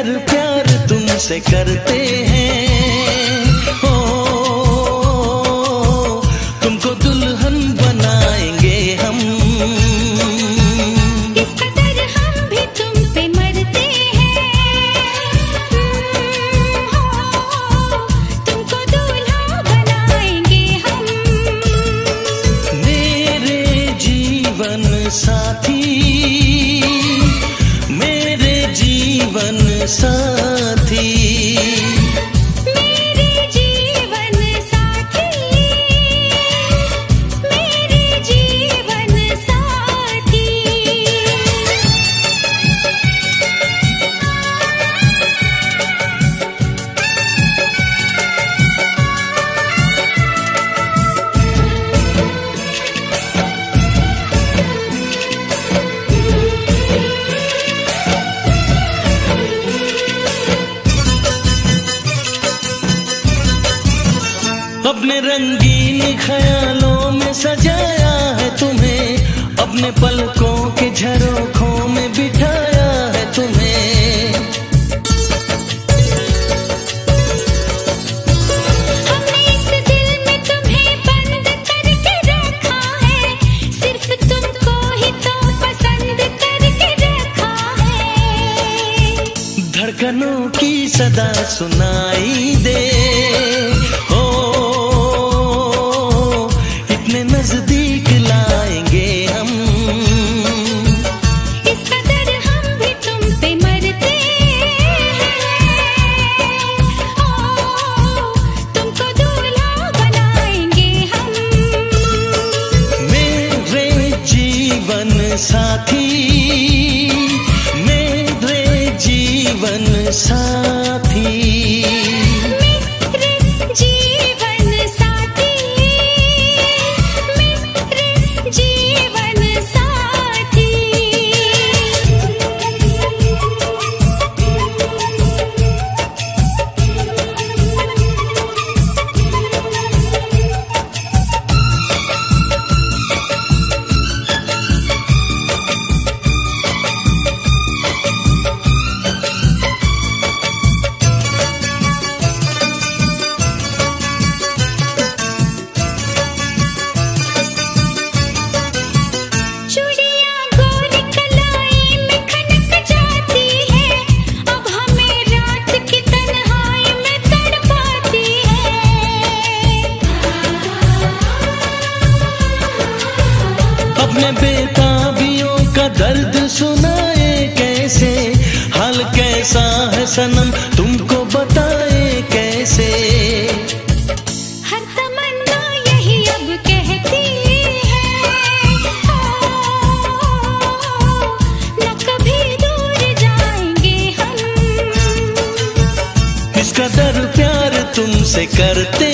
हर प्यार तुमसे करते हैं। ऐसा अपने रंगीन ख्यालों में सजाया है तुम्हें अपने पलकों के झरोखों में बिठाया है तुम्हें। धड़कनों की सदा सुनाई दे जीवन साथी मेरे जीवन साथी। अपने बेताबियों का दर्द सुनाए कैसे? हल कैसा है सनम? तुमको बताए कैसे? कदर प्यार तुमसे करते